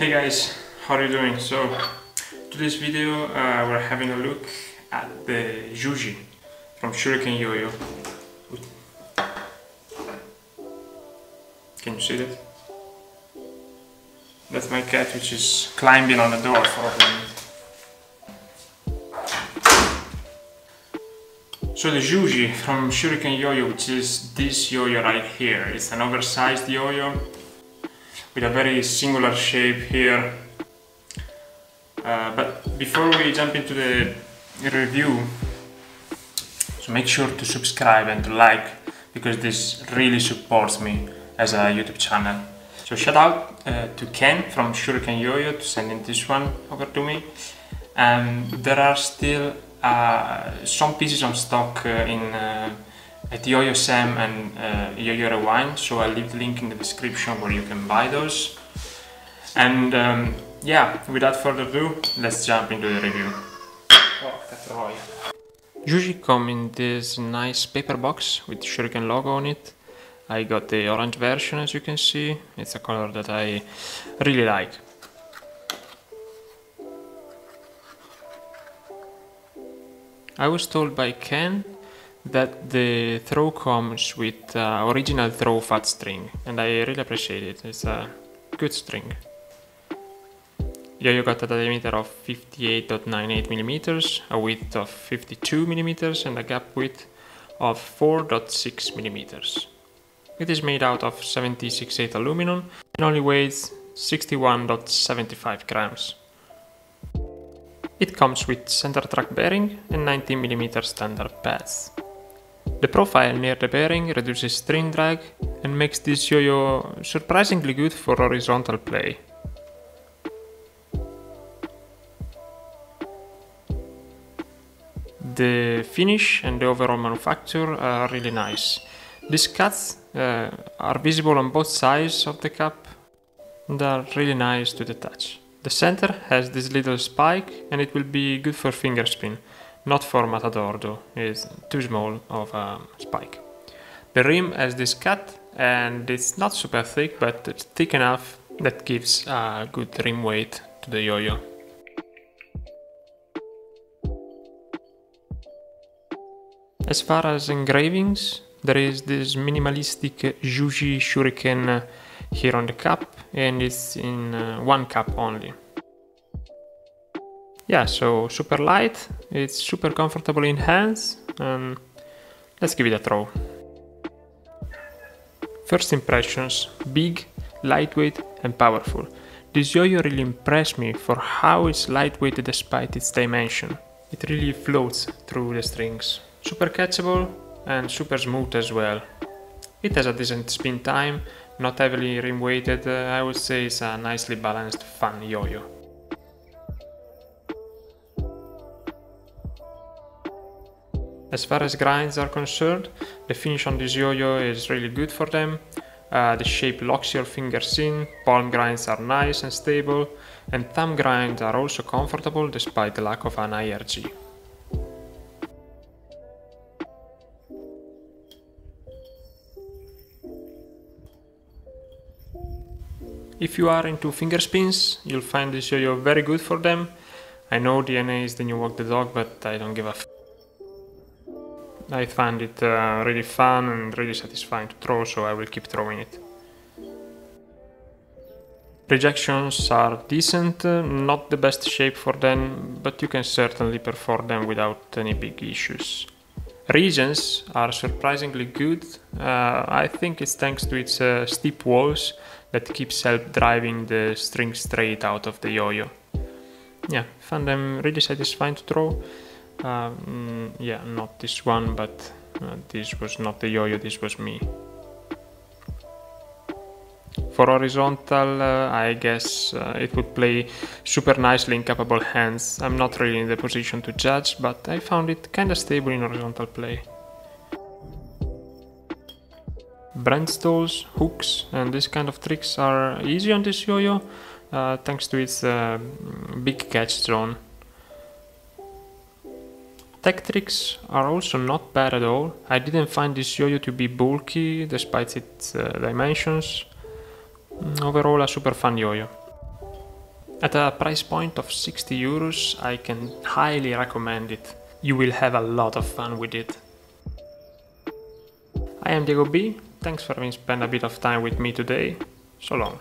Hey guys, how are you doing? So, today's video uh, we're having a look at the Juji from Shuriken Yo-Yo. Can you see that? That's my cat which is climbing on the door for a. So the Juji from Shuriken Yo-Yo, which is this yo-yo right here. It's an oversized yo-yo with a very singular shape here. Uh, but before we jump into the review, so make sure to subscribe and to like because this really supports me as a YouTube channel. So shout out uh, to Ken from Shuriken Yo-Yo to sending this one over to me. Um, there are still uh, some pieces on stock uh, in uh, at Yo-Yo Sam and uh, Yo-Yo Rewind, so I'll leave the link in the description where you can buy those. And um, yeah, without further ado, let's jump into the review. Oh, Juji come in this nice paper box with Shuriken logo on it. I got the orange version as you can see, it's a color that I really like. I was told by Ken that the throw comes with uh, original throw fat string and I really appreciate it, it's a good string. Yo-Yo got a diameter of 58.98 millimeters, a width of 52 millimeters and a gap width of 4.6 millimeters. It is made out of 76.8 aluminum and only weighs 61.75 grams. It comes with center track bearing and 19mm standard pads. The profile near the bearing reduces string drag and makes this yo-yo surprisingly good for horizontal play. The finish and the overall manufacture are really nice. These cuts uh, are visible on both sides of the cup and are really nice to the touch. The center has this little spike and it will be good for finger spin, not for matador though, it's too small of a spike. The rim has this cut and it's not super thick but it's thick enough that gives a good rim weight to the yo-yo. As far as engravings, there is this minimalistic Juji Shuriken here on the cup and it's in uh, one cup only. Yeah, so super light, it's super comfortable in hands and let's give it a throw. First impressions, big, lightweight and powerful. This yo-yo really impressed me for how it's lightweight despite its dimension. It really floats through the strings. Super catchable and super smooth as well. It has a decent spin time, not heavily rim weighted, uh, I would say it's a nicely balanced fun yo-yo. As far as grinds are concerned, the finish on this yo-yo is really good for them. Uh, the shape locks your fingers in, palm grinds are nice and stable, and thumb grinds are also comfortable despite the lack of an IRG. If you are into finger spins, you'll find this yo-yo very good for them. I know DNA is the new walk the dog, but I don't give a f I find it uh, really fun and really satisfying to throw, so I will keep throwing it. Rejections are decent, not the best shape for them, but you can certainly perform them without any big issues. Regens are surprisingly good. Uh, I think it's thanks to its uh, steep walls that keeps help driving the string straight out of the yo-yo. Yeah, found them really satisfying to throw. Um, yeah, not this one, but uh, this was not the yo-yo, this was me. For horizontal, uh, I guess uh, it would play super nicely in capable hands. I'm not really in the position to judge, but I found it kinda stable in horizontal play. Brent stalls, hooks and this kind of tricks are easy on this yo-yo uh, thanks to its uh, big catch zone. Tech tricks are also not bad at all. I didn't find this yo-yo to be bulky despite its uh, dimensions. Mm, overall a super fun yo-yo. At a price point of 60 euros, I can highly recommend it. You will have a lot of fun with it. I am Diego B. Thanks for having spent a bit of time with me today. So long.